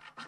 you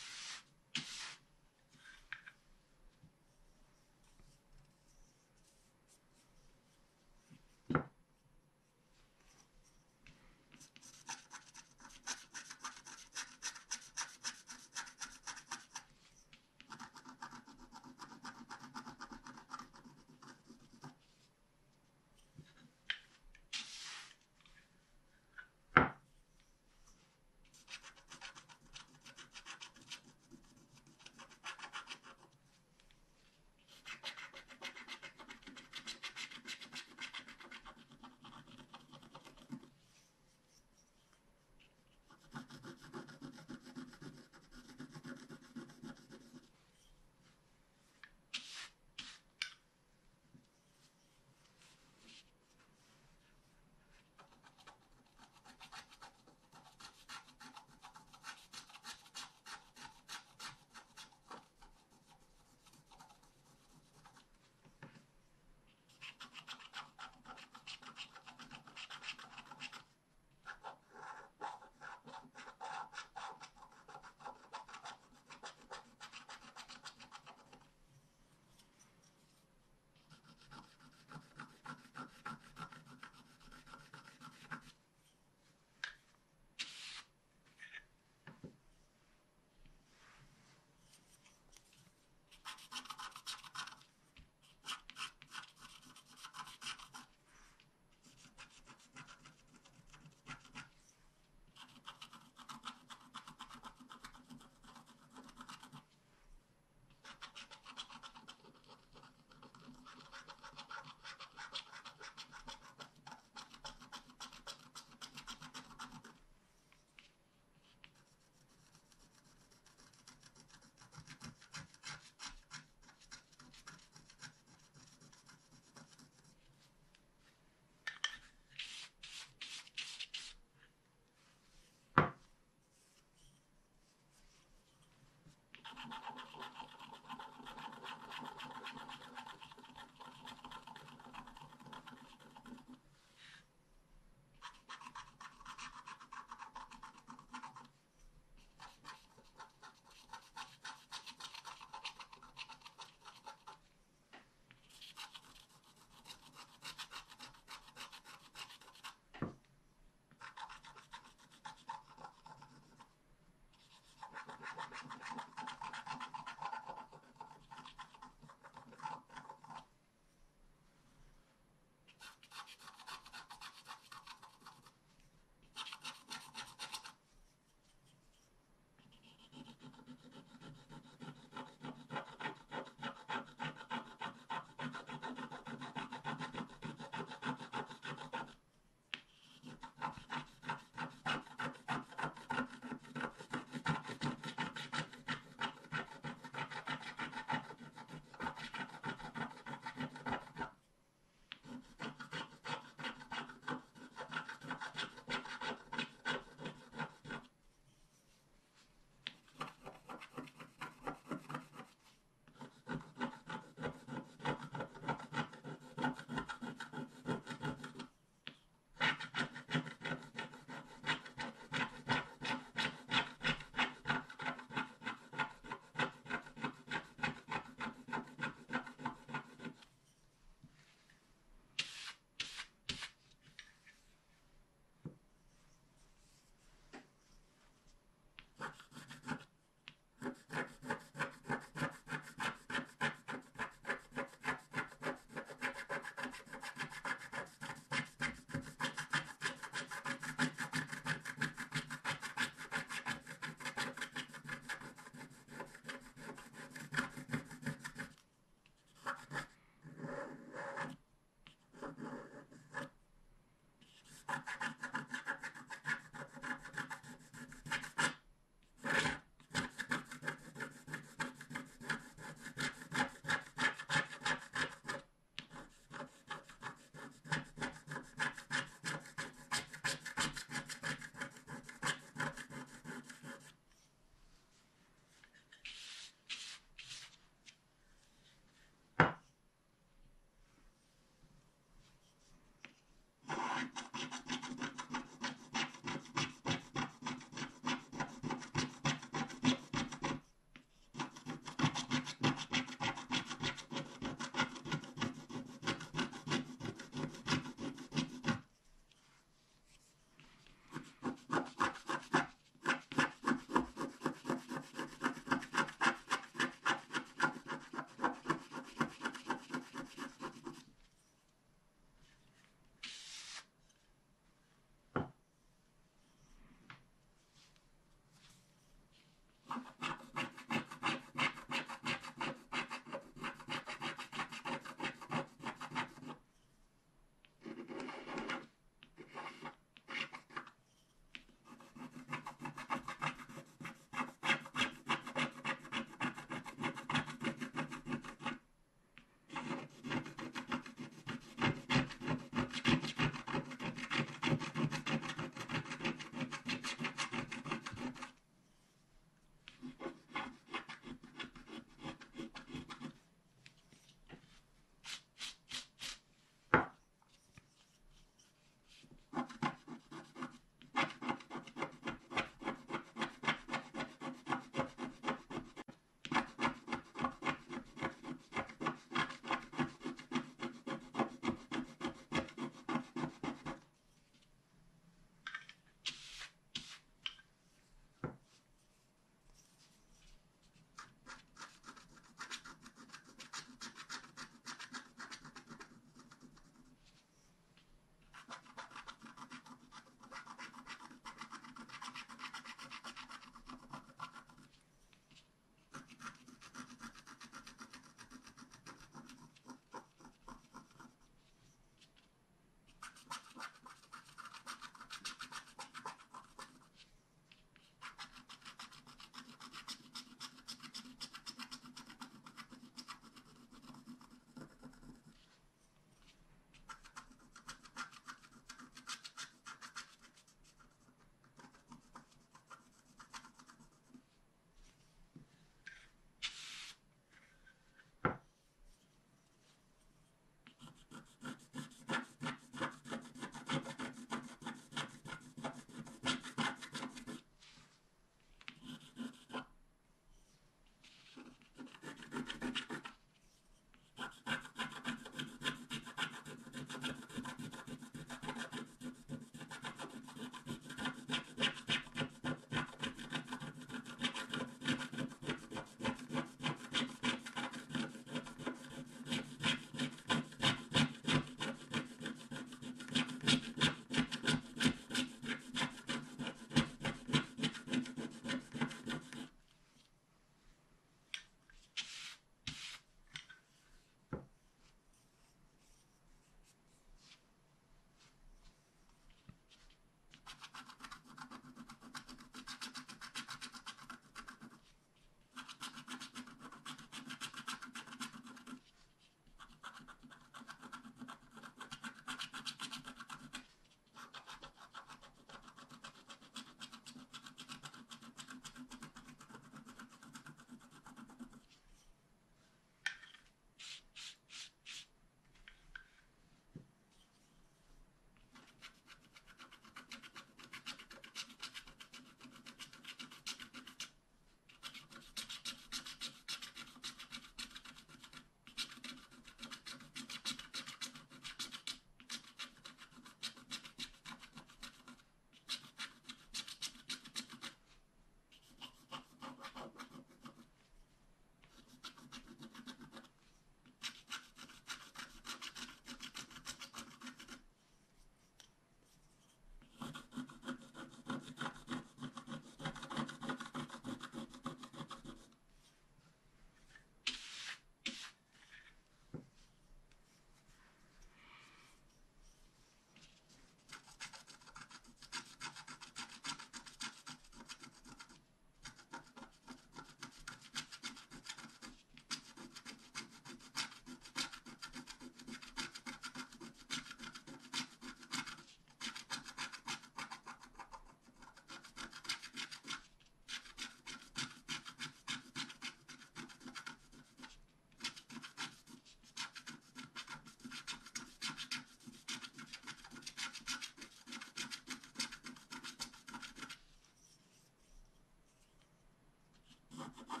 ハハハハ!